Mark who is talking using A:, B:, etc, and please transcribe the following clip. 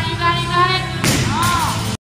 A: vai, vai, vai.